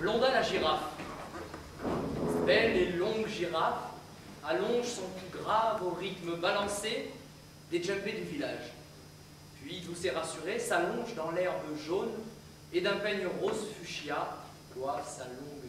Blondin la girafe. Belle et longue girafe allonge son cou grave au rythme balancé des jumpés du village. Puis, douce et rassurée, s'allonge dans l'herbe jaune et d'un peigne rose fuchsia coiffe sa longue